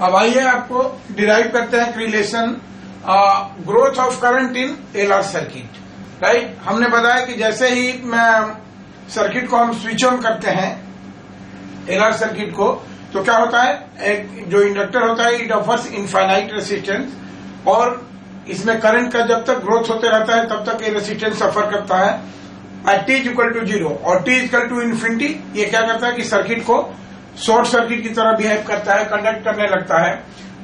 अब आइए आपको डिराइव करते हैं relation growth of current in L R circuit right हमने बताया कि जैसे ही सर्किट को हम स्विच ऑन करते हैं एल आर सर्किट को तो क्या होता है? एक जो इंडक्टर होता है इट ऑफर्स इनफाइनाइट रेसिस्टेंस और इसमें करंट का जब तक ग्रोथ होते रहता है, तब तक ये रेसिस्टेंस सफ़र करता है। At t is equal to zero और t is equal to infinity ये क्या करता है कि सर्किट को शॉर्ट सर्किट की तरह बिहेव करता है कंडक्ट करने लगता है।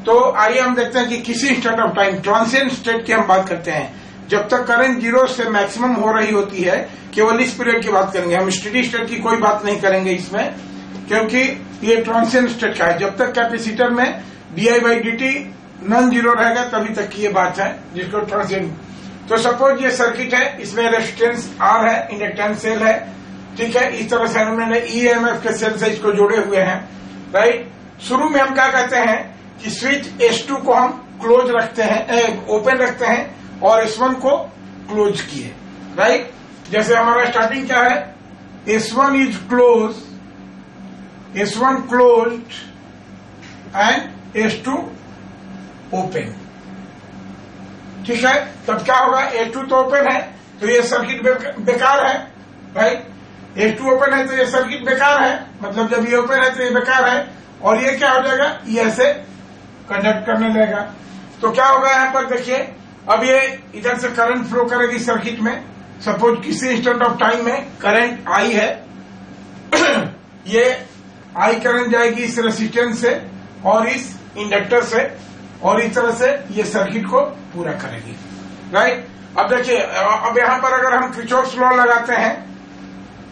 तो आइए हम देखते हैं कि किसी state of time transient state की हम बात करते हैं। जब तक करंट ज़ीरो से मैक्सिमम हो रही होती है, केवल इस पीरियड की बात करेंगे। हम स्टडी स्टेट की कोई बात नहीं करेंगे इसमें, क्योंकि ये ट्रांसेंट स्टेट का है। जब तक कैपेसिटर में di by d t non zero रहेगा, तभी तक की ये बात है, जिसको ट्रांसेंट तो सपोज़ ये सर्किट है, इसमें रेजिस्टेंस आर है इंडक्टेंस सेल है। ठीक है? इस तरह से हमने ईएमएफ के सेल से इसको जोड़े हुए हैं राइट शुरू में हम क्या कहते हैं कि स्विच एस टू को हम क्लोज रखते हैं ओपन रखते हैं और एस वन को क्लोज किए राइट जैसे हमारा स्टार्टिंग क्या है? S one is close S one close and S two open ठीक है? तब क्या होगा? एस टू तो ओपन है तो ये सर्किट बेकार है राइट S2 ओपन है तो ये सर्किट बेकार है। मतलब जब ये ओपन है तो ये बेकार है। और ये क्या हो जाएगा? ये ऐसे कंडक्ट करने लगेगा। तो क्या होगा यहाँ पर? देखिए, अब ये इधर से करंट फ्लो करेगी सर्किट में। सपोज़ किसी इंस्टेंट ऑफ़ टाइम में करंट आई है। ये आई करंट जाएगी इस रेसिस्टेंस से और इस इंडक्टर से और इस तरह से ये सर्किट को पूरा करेगी। राइट अब देखिए, अब यहाँ पर अगर हम क्रिचोफ लॉ लगाते हैं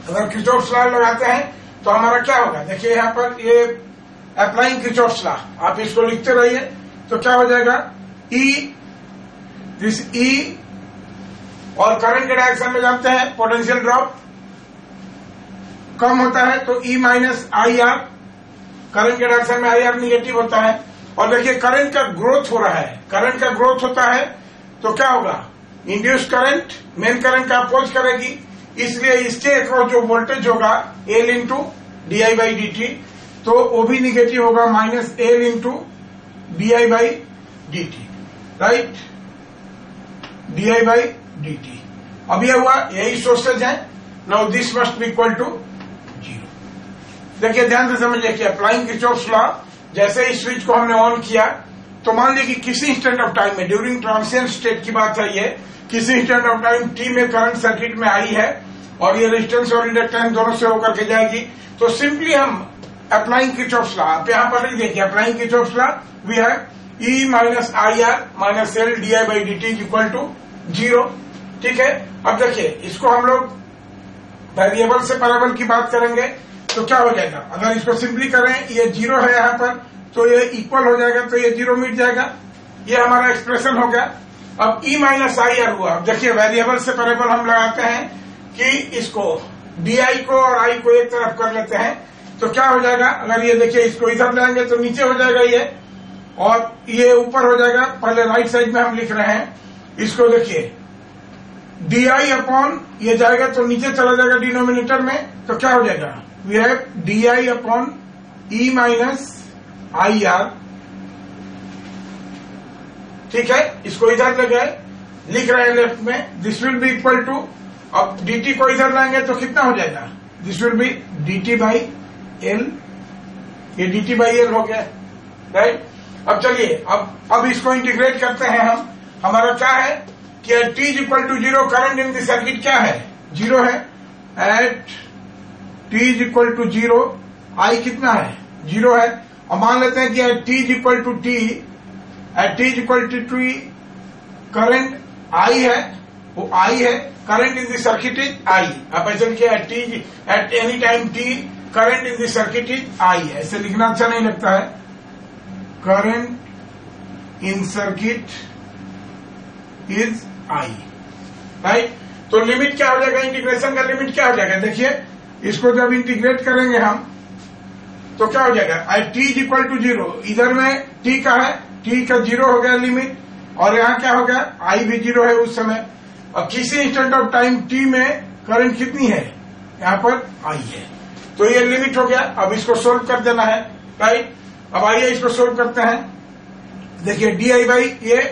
अगर क्रिचोफ लॉ लगाते हैं तो हमारा क्या होगा? देखिए, यहाँ पर ये अप्लाइंग क्रिचोफ लॉ आप इसको लिखते रहिए तो क्या हो जाएगा? ई दिस ई और करंट के डायरेक्शन में जानते हैं पोटेंशियल ड्रॉप कम होता है तो E minus I R current के डायरेक्शन में आई आर निगेटिव होता है। और देखिए करंट का ग्रोथ हो रहा है। करंट का ग्रोथ होता है तो क्या होगा? इंड्यूस करंट मेन करंट का अपोज करेगी। इसलिए इसके अक्रॉस जो वोल्टेज होगा L into d I by d t तो वो भी निगेटिव होगा minus L into d I by d t right d I by d t अब यह हुआ, यही सोर्सेज है now this must be equal to zero देखिए, ध्यान से समझिए कि अप्लाइंग किचॉफ्स लॉ जैसे ही स्विच को हमने ऑन किया तो मान लीजिए कि किसी इंस्टेंट ऑफ़ टाइम में ड्यूरिंग ट्रांसियंट स्टेट की बात है किसी इंस्टेंट ऑफ़ टाइम टी में करंट सर्किट में आई है और ये रेजिस्टेंस और इंडक्टेंस दोनों से होकर के जाएगी। तो सिंपली हम अप्लाइंग किचॉफ्स लॉ आप यहाँ पर लिख देखिए applying Kirchhoff law we have E minus I R minus L d I by d t equal to zero ठीक है? अब देखिए, इसको हम लोग वेरिएबल से पैरेबल की बात करेंगे तो क्या हो जाएगा? अगर इसको सिंपली करें, ये ज़ीरो है यहाँ पर तो ये इक्वल हो जाएगा तो ये ज़ीरो मिट जाएगा। ये हमारा एक्सप्रेशन हो गया। अब ई माइनस आई आर हुआ। अब देखिए वेरिएबल से पैरेबल हम लगाते हैं कि इसको डी आई को और आई को एक तरफ़ कर लेते हैं तो क्या हो जाएगा? अगर ये देखिए, इसको इधर लाएँगे तो नीचे हो जाएगा ये, और ये ऊपर हो जाएगा। पहले राइट साइड में हम लिख रहे हैं। इसको देखिए डी आई अपॉन ये जाएगा तो नीचे चला जाएगा डिनोमिनेटर में तो क्या हो जाएगा? We have d I upon E minus I R ठीक है, इसको इधर ले गए लिख रहे हैं लेफ़्ट में this will be equal to अब dt को इधर लाएँगे तो कितना हो जाएगा? This will be dt by L ये dt बाई एल हो गया राइट अब चलिए, अब अब इसको इंटीग्रेट करते हैं हम। हमारा क्या है कि at t is equal to zero current in the circuit क्या है? ज़ीरो है। At t is equal to zero I कितना है? ज़ीरो है। और मान लेते हैं कि at t is equal to t at t is equal to current I है, वो आई है current in circuit is I आप ऐसे लिखिए at t at any time t current in circuit is I है ऐसे लिखना अच्छा नहीं लगता है। Current in circuit is I right तो लिमिट क्या हो जाएगा? इंटीग्रेशन का लिमिट क्या हो जाएगा? देखिए, इसको जब इंटीग्रेट करेंगे हम तो क्या हो जाएगा? I t is equal to zero इधर में टी का है टी का ज़ीरो हो गया लिमिट और यहाँ क्या हो गया? आई भी ज़ीरो है उस समय। और किसी इंस्टेंट ऑफ़ टाइम टी में करंट कितनी है? यहाँ पर आई है। तो ये लिमिट हो गया। अब इसको सोल्व कर देना है। राइट अब आइए इसको सोल्व करते हैं। देखिए डी आई बाई ये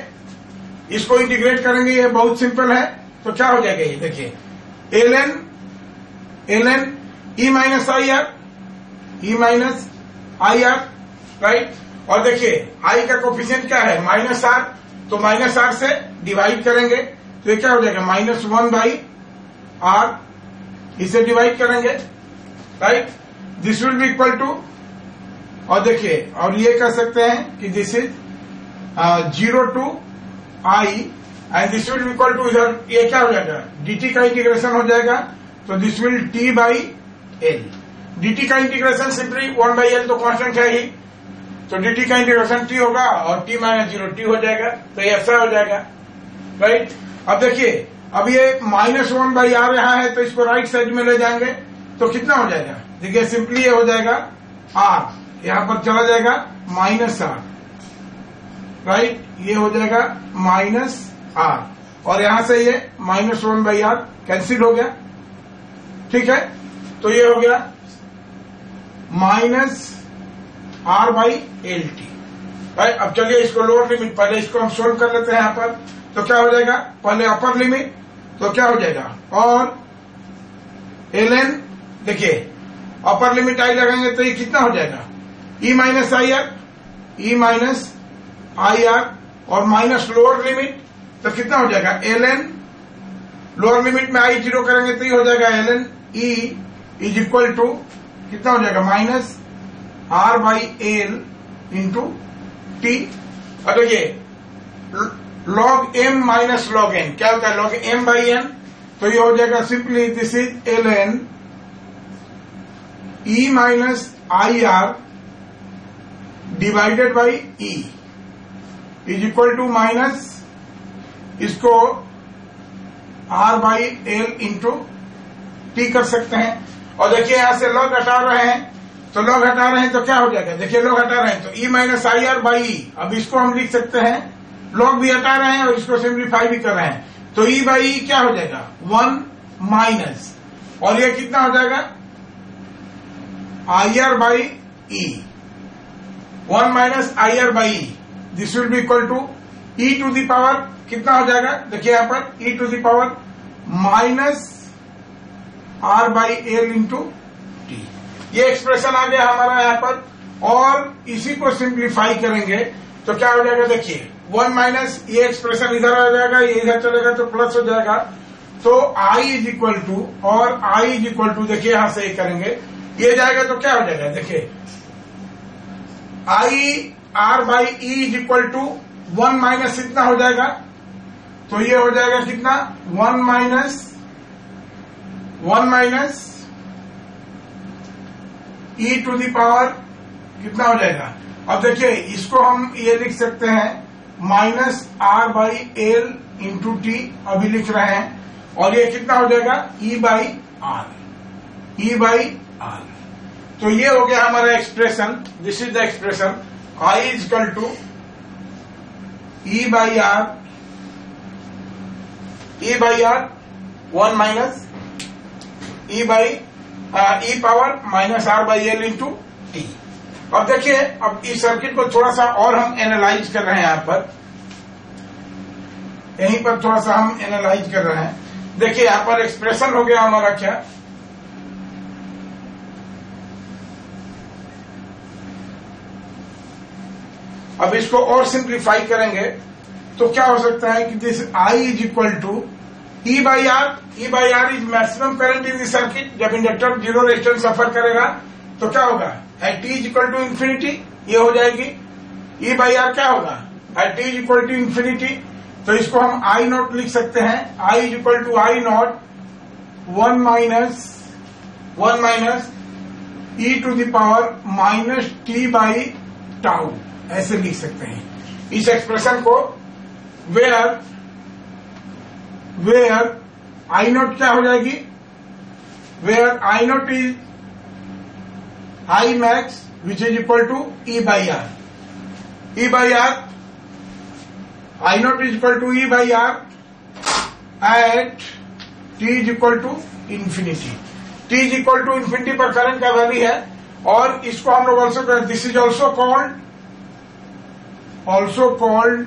इसको इंटीग्रेट करेंगे। ये बहुत सिंपल है। तो क्या हो जाएगा ये? देखिए L N L N E minus I R E minus I R right और देखिए आई का कोफिशियंट क्या है? माइनस आर तो माइनस आर से डिवाइड करेंगे। तो ये क्या हो जाएगा? माइनस वन बाई आर इसे डिवाइड करेंगे। Right this will be equal to और देखिए, और ये कह सकते हैं कि this is zero to I and this will equal to इधर। ये क्या हो जाएगा? डीटी का इंटीग्रेशन हो जाएगा। तो this will t by L dt का integration simply one by L तो कॉन्स्टेंट है ही। तो डी टी का इंटीग्रेशन टी होगा और टी माइनस ज़ीरो टी हो जाएगा तो ऐसा हो जाएगा राइट अब देखिए, अब ये माइनस वन बाई आ रहा है तो इसको राइट साइड में ले जाएँगे तो कितना हो जाएगा? देखिए सिंपली ये हो जाएगा आर यहाँ पर चला जाएगा माइनस आर राइट ये हो जाएगा माइनस आर और यहाँ से ये minus one by R cancel हो गया, ठीक है? तो ये हो गया minus R by L t भाई अब चलिए इसको लोअर लिमिट पहले इसको हम सोल्व कर लेते हैं यहाँ पर। तो क्या हो जाएगा? पहले अपर लिमिट तो क्या हो जाएगा? और एल एन देखिए अपर लिमिट आई लगाएँगे तो ये कितना हो जाएगा? E minus I R E minus I R और माइनस लोअर लिमिट तो कितना हो जाएगा? एल एन लोअर लिमिट में आई ज़ीरो करेंगे तो ये हो जाएगा L N E is equal to कितना हो जाएगा? Minus R by L into t और देखिए log M minus log N क्या होता है? लॉग एम बाई एन तो ये हो जाएगा simply this is L N E minus I R divided by E is equal to minus इसको R by L into t कर सकते हैं। और देखिए यहाँ से लॉग हटा रहे हैं। तो लोग हटा रहे हैं तो क्या हो जाएगा? देखिए, लोग हटा रहे हैं तो E minus I R by E अब इसको हम लिख सकते हैं। लोग भी हटा रहे हैं और इसको सिंप्लीफाई भी कर रहे हैं। तो ई बाई ई क्या हो जाएगा? वन माइनस और ये कितना हो जाएगा? I R by E one minus I R by E this will be equal to e to the power कितना हो जाएगा? देखिए यहाँ पर e to the power minus R by L into ये एक्सप्रेशन आ गया हमारा यहाँ पर। और इसी को सिंप्लीफाई करेंगे तो क्या हो जाएगा देखिए वन माइनस ये एक्सप्रेशन इधर आ जाएगा, ये इधर चलेगा तो प्लस हो जाएगा। तो आई इज़ इक्वल टू और आई इज़ इक्वल टू देखिए यहाँ से करेंगे। ये जाएगा तो क्या हो जाएगा, देखिए। I R by E is equal to one minus इतना हो जाएगा। तो ये हो जाएगा कितना? One minus one minus e to the power कितना हो जाएगा? अब देखिए, इसको हम ये लिख सकते हैं minus R by L into t अभी लिख रहे हैं, और ये कितना हो जाएगा? E by R E by R तो ये हो गया हमारा expression this is the expression I is equal to E by R E by R one minus e by e power minus R by L into t अब देखिए, अब इस circuit को थोड़ा सा और हम एनालाइज कर रहे हैं यहाँ पर। यहीं पर थोड़ा सा हम एनालाइज कर रहे हैं। देखिए, यहाँ पर एक्सप्रेशन हो गया हमारा क्या? अब इसको और सिंप्लीफाई करेंगे तो क्या हो सकता है कि this I is equal to E by R E by R is maximum current in circuit जब इंडक्टर ज़ीरो रेजिस्टेंस सफ़र करेगा तो क्या होगा? At is equal to infinity ये हो जाएगी। ई बाई आर क्या होगा? At is equal to infinity तो इसको हम आई नॉट लिख सकते हैं। I is equal to I naught one minus one minus e to the power minus t by tau ऐसे लिख सकते हैं। इस एक्सप्रेशन को वेयर वेयर आई नोट क्या हो जाएगी? Where I naught is I max which is equal to E by R E by R I naught is equal to E by R at t is equal to infinity t is equal to infinity पर current का value है? और इसको हम लोग also करें this is also called also called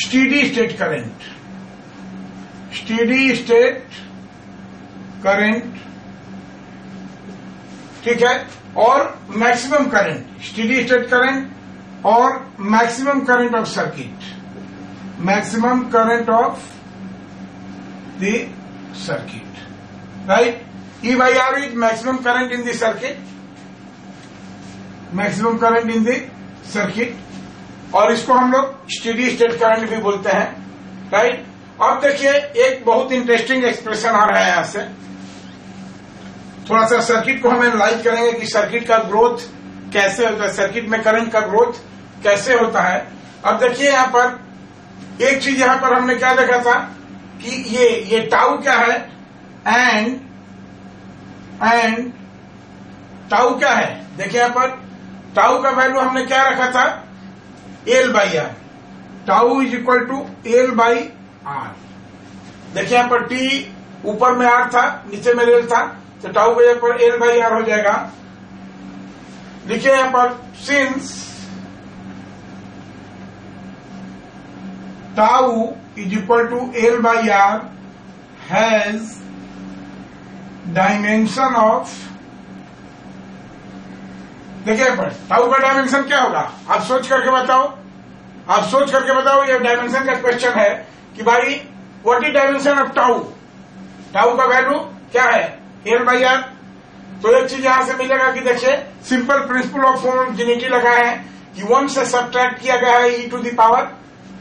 steady state current steady state, current, ठीक है, और maximum current, steady state current और maximum current of circuit, maximum current of the circuit, right? E by R is maximum current in the circuit maximum current in the circuit और इसको हम लोग steady state current भी बोलते हैं right अब देखिए, एक बहुत इंटरेस्टिंग एक्सप्रेशन आ रहा है यहाँ से। थोड़ा सा सर्किट को हम एनालाइज करेंगे कि सर्किट का ग्रोथ कैसे होता है सर्किट में करंट का ग्रोथ कैसे होता है। अब देखिए यहाँ पर, एक चीज़ यहाँ पर हमने क्या देखा था कि ये ये टाउ क्या है एंड एंड टाउ क्या है? देखिए यहाँ पर टाउ का वैल्यू हमने क्या रखा था? L by R tau is equal to L by R देखिए यहाँ पर टी ऊपर में आर था, नीचे में रेल था तो टाउ जगह पर एल बाई आर हो जाएगा। देखिए यहाँ पर since tau is equal to L by R has dimension of देखिए यहाँ पर टाउ का डायमेंशन क्या होगा? आप सोच करके बताओ। आप सोच करके बताओ, ये डायमेंशन का क्वेश्चन है। कि भाई what is dimension of tau tau का वैल्यू क्या है? एल बाई आर तो एक चीज़ यहाँ से मिलेगा कि देखिए सिंपल प्रिंसिपल ऑफ़ होमोजिनिटी लगा है कि वन से सब्ट्रैक्ट किया गया है e to the power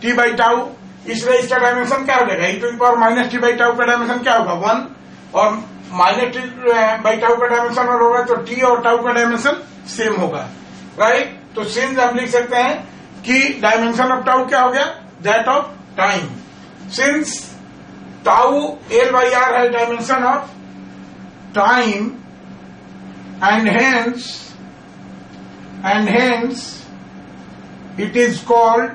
t by tau इसलिए इसका डायमेंशन क्या हो जाएगा? E to the power minus t by tau का डायमेंशन क्या होगा? वन और माइनस टी बाई टाउ का डायमेंशन और होगा तो टी और टाउ का डायमेंशन सेम होगा। राइट तो सिंस हम लिख सकते हैं कि डायमेंशन ऑफ़ टाउ क्या हो गया? That of time Since tau L by R has dimension of time and hence and hence it is called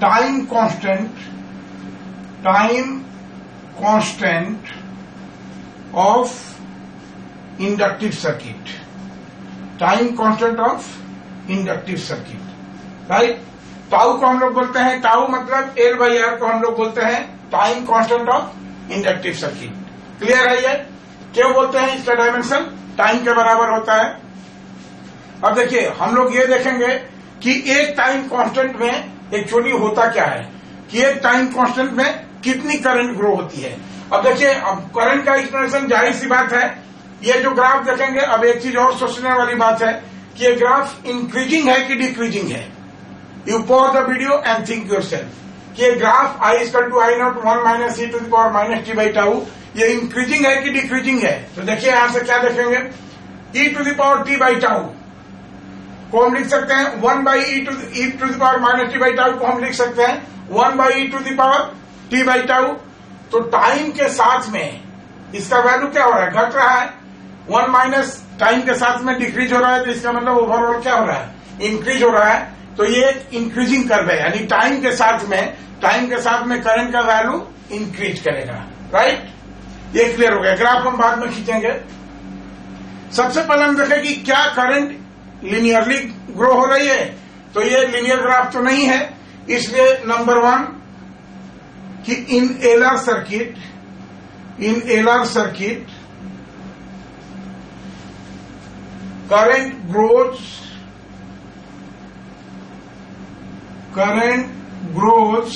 time constant time constant of inductive circuit. Time constant of inductive circuit. Right? Tau को हम लोग बोलते हैं tau मतलब L by are को हम लोग बोलते हैं time constant of inductive circuit clear है ये? क्यों बोलते हैं इसका डायमेंशन टाइम के बराबर होता है। अब देखिए, हम लोग ये देखेंगे कि एक टाइम कांस्टेंट में एक्चुअली होता क्या है? कि एक टाइम कांस्टेंट में कितनी करंट ग्रो होती है? अब देखिए, अब करंट का एक्सप्लेनेशन ज़ाहिर सी बात है। ये जो ग्राफ देखेंगे, अब एक चीज़ और सोचने वाली बात है कि ये ग्राफ इंक्रीजिंग है कि डिक्रीजिंग है? You pause the video and think yourself कि graph I is equal to I naught one minus e to the power minus t by tau ये इंक्रीजिंग है कि डिक्रीजिंग है? तो देखिए यहाँ से क्या देखेंगे? E to the power t by tau को हम लिख सकते हैं one by e to e to the power minus t by tau को हम लिख सकते हैं one by e to the power t by tau तो टाइम के साथ में इसका वैल्यू क्या हो रहा है? घट रहा है। वन माइनस टाइम के साथ में डिक्रीज हो रहा है तो इसका मतलब ओवरऑल क्या हो रहा है? इंक्रीज हो रहा है। तो ये इंक्रीजिंग कर्व है, यानी टाइम के साथ में टाइम के साथ में करंट का वैल्यू इंक्रीज करेगा राइट ये क्लियर हो गया। ग्राफ हम बाद में खींचेंगे। सबसे पहले हम देखें कि क्या करंट लिनियरली ग्रो हो रही है। तो ये लिनियर ग्राफ तो नहीं है, इसलिए नंबर वन कि in LR circuit in LR circuit current growth current grows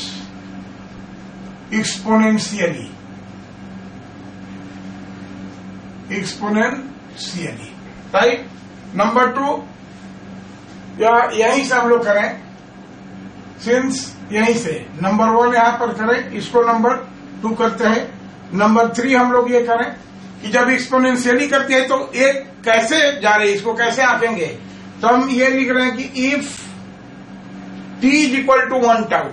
exponentially. Exponentially. Right number two या यहीं से हम लोग करें। सिंस यहीं से। नंबर वन यहाँ पर करें, इसको नंबर टू करते हैं। नंबर थ्री हम लोग ये करें कि जब एक्सपोनेंशियली करते हैं तो एक कैसे जा रही इसको कैसे आंकेंगे? तो हम ये लिख रहे हैं कि if t is equal to one tau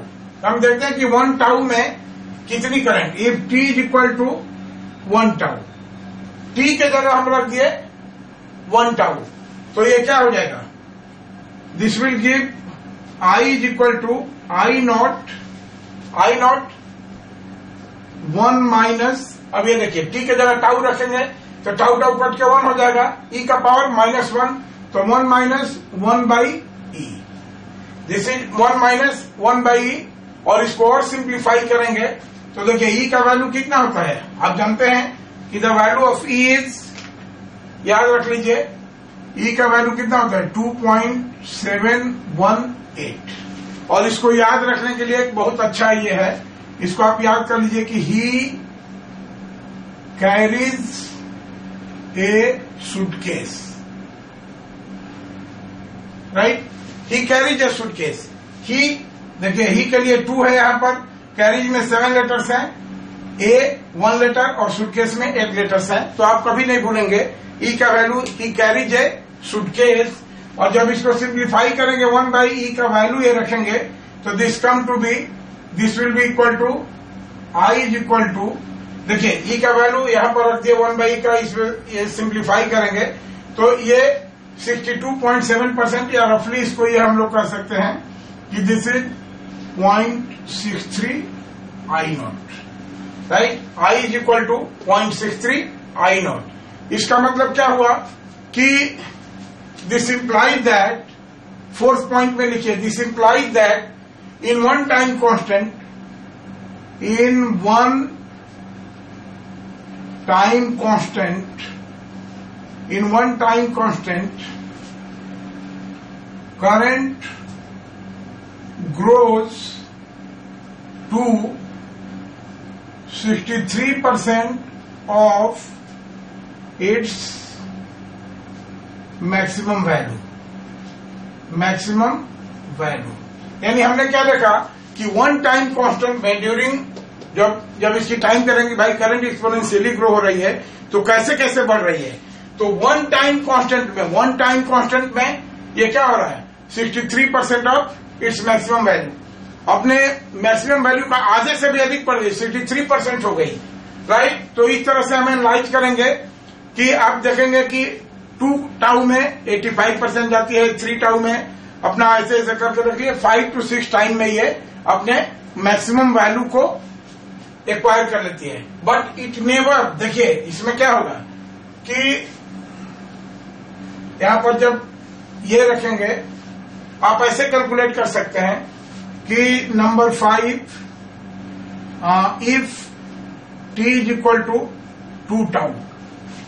हम देखते हैं कि वन टाउ में कितनी current if t is equal to one tau t के जगह हम रख दिए वन टाउ तो ये क्या हो जाएगा? This will give I is equal to I naught I naught one minus अब ये देखिए टी के जगह टाउ रखेंगे तो टाउ टाउ कट के वन हो जाएगा? ई का पावर माइनस वन तो one minus one by this is one minus one by e और इसको और सिंप्लीफाई करेंगे तो देखिए ई का वैल्यू कितना होता है? आप जानते हैं कि the value of e is याद रख लीजिए ई का वैल्यू कितना होता है? Two point seven one eight और इसको याद रखने के लिए एक बहुत अच्छा ये है, इसको आप याद कर लीजिए कि he carries a suitcase right he carries a suitcase he देखिए ही के लिए टू है यहाँ पर। कैरीज में सेवन लेटर्स हैं। ए वन लेटर और सुटकेस में एट लेटर्स हैं। तो आप कभी नहीं भूलेंगे ई का value he carries a suitcase और जब इसको सिंप्लीफाई करेंगे वन बाई ई का वैल्यू ये रखेंगे तो this come to be this will be equal to I is equal to देखिए ई का वैल्यू यहाँ पर रख दिए वन बाई का इसमें सिंप्लीफाई करेंगे तो ये 62.7 परसेंट या रफली इसको ये हम लोग कर सकते हैं कि this is point six three I naught right I is equal to point six three I naught इसका मतलब क्या हुआ? कि this implies that fourth point में लिखिए this implies that in one time constant in one time constant in one time constant current grows to 63% of its maximum value maximum value यानी हमने क्या देखा कि वन टाइम कांस्टेंट में during जब जब इसकी टाइम करेंगे, भाई करंट एक्सपोनेंशियली ग्रो हो रही है तो कैसे कैसे बढ़ रही है? तो वन टाइम कांस्टेंट में वन टाइम कांस्टेंट में ये क्या हो रहा है? 63 percent of its maximum value अपने मैक्सिमम वैल्यू का आधे से भी अधिक पड़ गई 63 परसेंट हो गई। राइट तो इस तरह से हम एनालाइज करेंगे कि आप देखेंगे कि टू टाउ में 85 परसेंट जाती है थ्री टाउ में। अपना ऐसे ऐसे करके रखिए फाइव टू सिक्स टाइम में ये अपने मैक्सिमम वैल्यू को एक्वायर कर लेती है। बट इट नेवर देखिए, इसमें क्या होगा कि यहाँ पर जब ये रखेंगे, आप ऐसे कैलकुलेट कर सकते हैं कि number five if t is equal to two tau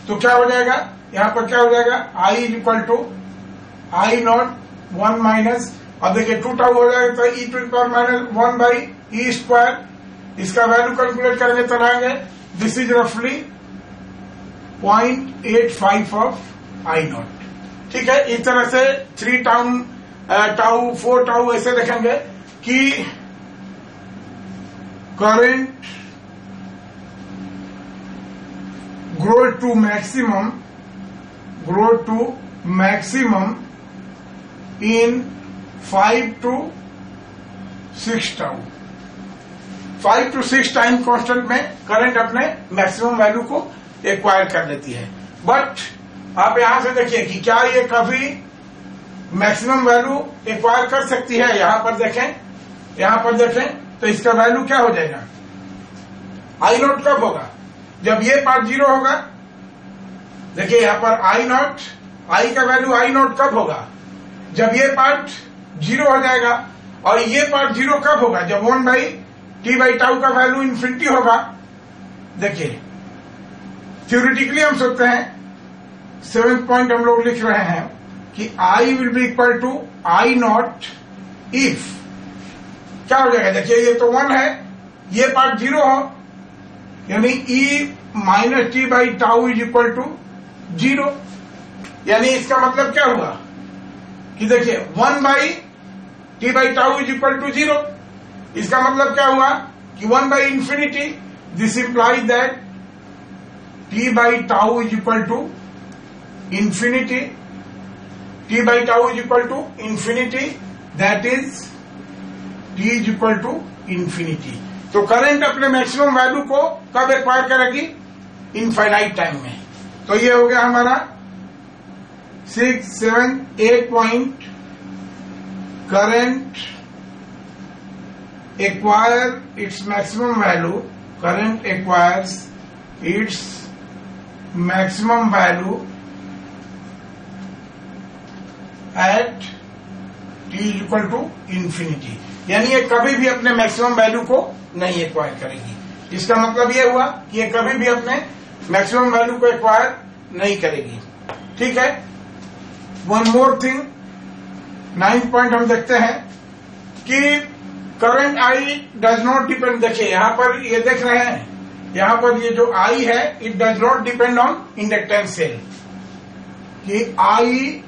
तो क्या हो जाएगा? यहाँ पर क्या हो जाएगा? I is equal to I naught one minus अब देखिए टू टाउ हो जाएगा तो e to power minus one by e square इसका वैल्यू कैलकुलेट करेंगे तो आएँगे दिस इज़ रफली point eight five of I naught ठीक है, इस तरह से three tau tau four tau ऐसे देखेंगे कि current grow to maximum grow to maximum in five to six tau five to six time constant में करंट अपने मैक्सिमम वैल्यू को एक्वायर कर लेती है। बट आप यहाँ से देखिए कि क्या ये कभी मैक्सिमम वैल्यू एक्वायर कर सकती है? यहाँ पर देखें, यहाँ पर देखें तो इसका वैल्यू क्या हो जाएगा? आई नॉट कब होगा? जब ये पार्ट ज़ीरो होगा, देखिए यहाँ पर आई नॉट आई का वैल्यू आई नॉट कब होगा? जब ये पार्ट ज़ीरो हो जाएगा, और ये पार्ट ज़ीरो कब होगा? जब one by t by tau का वैल्यू इन्फिनिटी होगा, देखिए थ्योरिटिकली हम सोचते हैं सेवेंथ पॉइंट हम लोग लिख रहे हैं कि I will be equal to I naught if क्या हो जाएगा? देखिए, ये तो वन है, ये पार्ट ज़ीरो हो। यानी e minus t by tau is equal to zero यानी इसका मतलब क्या हुआ? कि देखिए one by t by tau is equal to zero इसका मतलब क्या हुआ? कि one by infinity this implies that t by tau is equal to infinity t by tau is equal to infinity that is t is equal to infinity तो current अपने maximum value को कब acquire करेगी? Infinite time में। तो ये हो गया हमारा six seven eight point current acquire its maximum value current acquires its maximum value at t equal to infinity यानी ये कभी भी अपने मैक्सिमम वैल्यू को नहीं एक्वायर करेगी। इसका मतलब ये हुआ कि ये कभी भी अपने मैक्सिमम वैल्यू को एक्वायर नहीं करेगी। ठीक है? One more thing ninth point हम देखते हैं कि current I does not depend देखिए, यहाँ पर ये देख रहे हैं। यहाँ पर ये जो आई है it does not depend on inductance cell कि I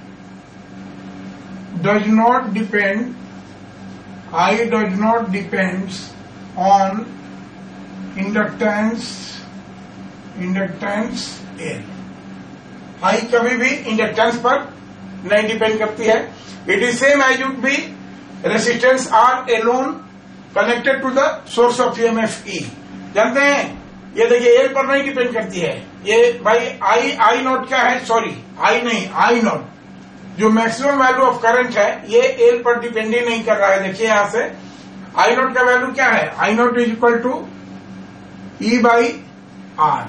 does not depend, I does not depends on inductance inductance L I कभी भी इंडक्टेंस पर नहीं डिपेंड करती है। It is same I would be resistance R alone connected to the source of EMF e जानते हैं? ये देखिए एल पर नहीं डिपेंड करती है। ये भाई आई आई नॉट क्या है? सॉरी आई नहीं आई नॉट जो मैक्सिमम वैल्यू ऑफ़ करंट है, ये एल पर डिपेंड ही नहीं कर रहा है। देखिए यहाँ से आई नोट का वैल्यू क्या है? I naught is equal to E by R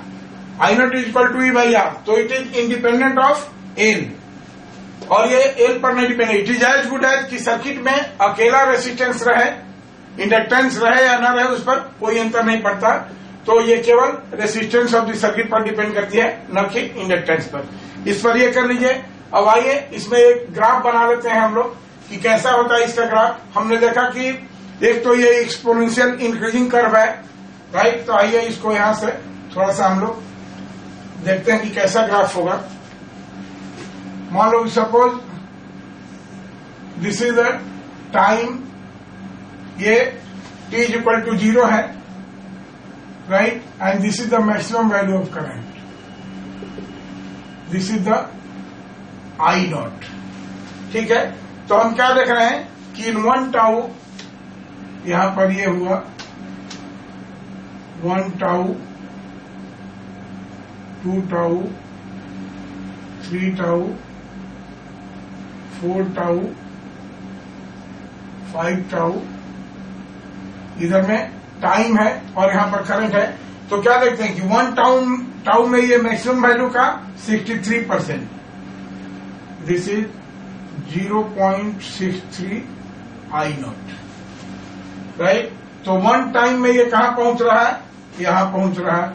I naught is equal to E by R तो it is independent of L और ये एल पर नहीं depend it is as good as कि सर्किट में अकेला रेसिस्टेंस रहे इंडक्टेंस रहे या न रहे, उस पर कोई अंतर नहीं पड़ता। तो ये केवल रेसिस्टेंस ऑफ़ द सर्किट पर डिपेंड करती है, न कि इंडक्टेंस पर। इस पर ये कर लीजिए। अब आइए इसमें एक ग्राफ बना लेते हैं हम लोग कि कैसा होता है इसका ग्राफ। हमने देखा कि एक तो ये एक्सपोनेंशियल इंक्रीजिंग कर्व है राइट तो आइए इसको यहाँ से थोड़ा सा हम लोग देखते हैं कि कैसा ग्राफ होगा। मान लो suppose this is the time ये t is equal to zero है right and this is the maximum value of current this is the I naught. ठीक है? तो हम क्या देख रहे हैं? कि इन वन टाउ यहाँ पर ये हुआ। One tau two tau three tau four tau five tau इधर में टाइम है और यहाँ पर करंट है। तो क्या देखते हैं कि वन टाउन टाउ में ये मैक्सिमम वैल्यू का 63 percent this is 0.63 I naught right तो वन टाइम में ये कहा पहुँच रहा है? यहाँ पहुँच रहा है।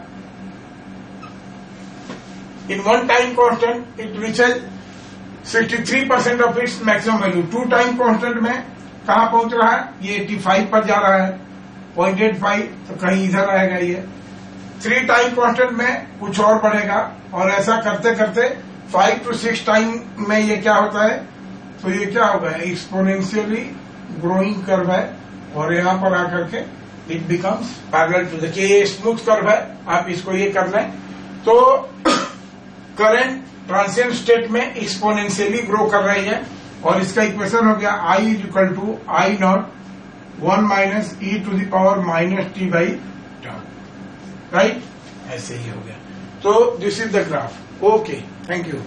In one time constant it reaches 63 percent of its maximum value two time constant में कहा पहुँच रहा है? ये 85 पर जा रहा है। 0.85 तो कहीं इधर आएगा ये। थ्री टाइम कांस्टेंट में कुछ और बढ़ेगा। और ऐसा करते करते फाइव टू सिक्स टाइम में ये क्या होता है? तो ये क्या होगा? एक्सपोनेंशियली ग्रोइंग कर्व है और यहाँ पर आकर के इट बिकम्स पैरल टू देखिए ये स्मूथ कर्व है। आप इसको ये कर लें। तो करंट ट्रांसियंट स्टेट में एक्सपोनेंशियली ग्रो कर रही है और इसका इक्वेशन हो गया I is equal to I naught one minus e to the power minus t by tau right ऐसे ही हो गया। तो this is the graph Okay, thank you.